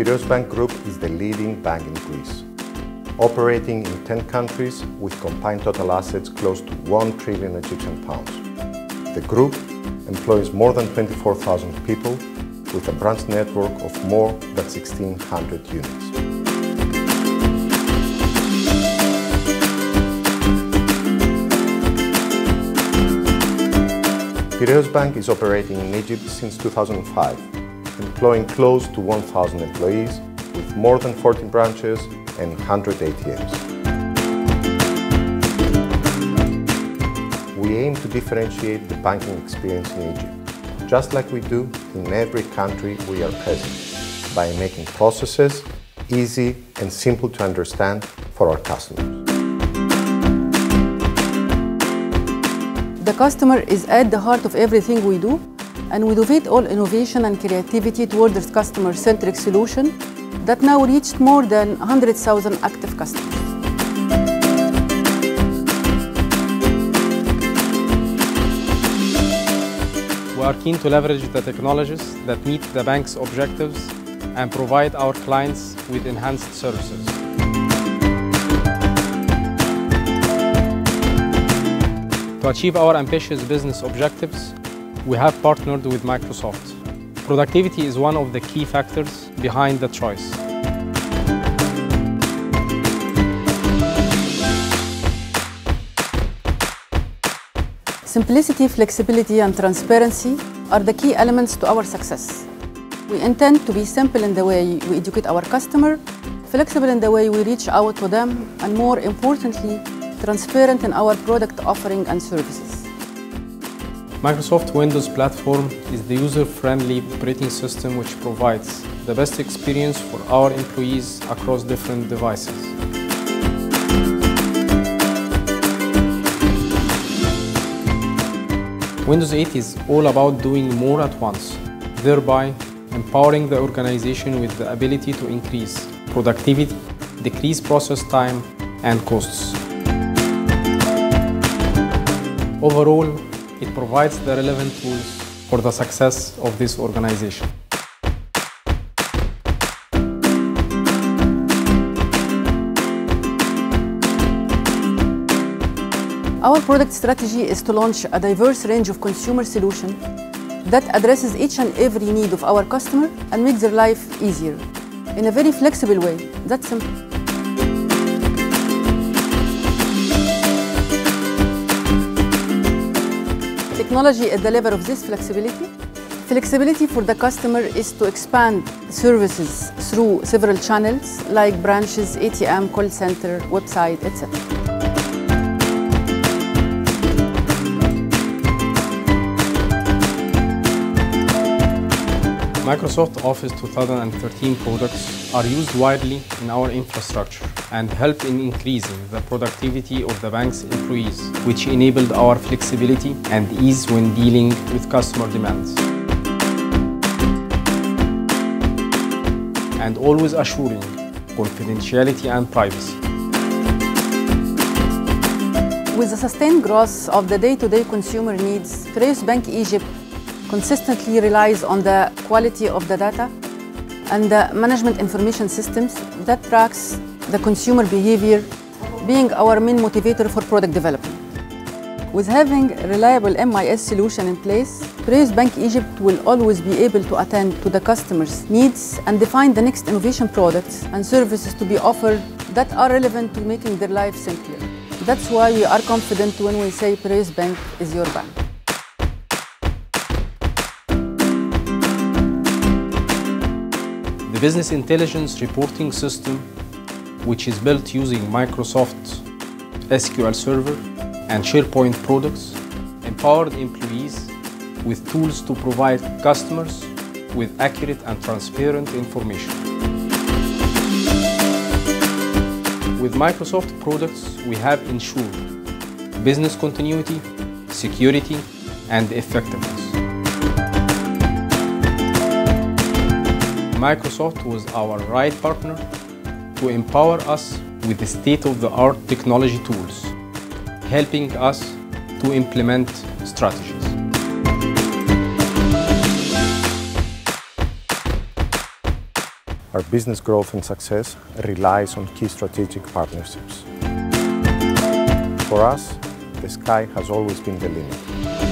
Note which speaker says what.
Speaker 1: Piraeus Bank Group is the leading bank in Greece, operating in 10 countries with combined total assets close to 1 trillion Egyptian pounds. The group employs more than 24,000 people with a branch network of more than 1,600 units. Piraeus Bank is operating in Egypt since 2005, employing close to 1,000 employees with more than 14 branches and 100 ATMs. We aim to differentiate the banking experience in Egypt, just like we do in every country we are present, by making processes easy and simple to understand for our customers.
Speaker 2: The customer is at the heart of everything we do, and we innovate all innovation and creativity towards customer-centric solution that now reached more than 100,000 active customers.
Speaker 3: We are keen to leverage the technologies that meet the bank's objectives and provide our clients with enhanced services. To achieve our ambitious business objectives, we have partnered with Microsoft. Productivity is one of the key factors behind the choice.
Speaker 2: Simplicity, flexibility, and transparency are the key elements to our success. We intend to be simple in the way we educate our customer, flexible in the way we reach out to them, and more importantly, transparent in our product offering and services.
Speaker 3: Microsoft Windows Platform is the user-friendly operating system which provides the best experience for our employees across different devices. Windows 8 is all about doing more at once, thereby empowering the organization with the ability to increase productivity, decrease process time, and costs. Overall, it provides the relevant tools for the success of this organization.
Speaker 2: Our product strategy is to launch a diverse range of consumer solutions that addresses each and every need of our customer and makes their life easier in a very flexible way. That's simple. Technology at the level of this flexibility. Flexibility for the customer is to expand services through several channels like branches, ATM, call center, website, etc.
Speaker 3: Microsoft Office 2013 products are used widely in our infrastructure and help in increasing the productivity of the bank's employees, which enabled our flexibility and ease when dealing with customer demands. And always assuring confidentiality and privacy.
Speaker 2: With the sustained growth of the day-to-day consumer needs, Piraeus Bank Egypt consistently relies on the quality of the data and the management information systems that tracks the consumer behavior being our main motivator for product development. With having a reliable MIS solution in place, Piraeus Bank Egypt will always be able to attend to the customer's needs and define the next innovation products and services to be offered that are relevant to making their life simpler. That's why we are confident when we say Piraeus Bank is your bank.
Speaker 3: The Business Intelligence Reporting System, which is built using Microsoft SQL Server and SharePoint products, empowered employees with tools to provide customers with accurate and transparent information. With Microsoft products, we have ensured business continuity, security, and effectiveness. Microsoft was our right partner to empower us with the state-of-the-art technology tools, helping us to implement strategies.
Speaker 1: Our business growth and success relies on key strategic partnerships. For us, the sky has always been the limit.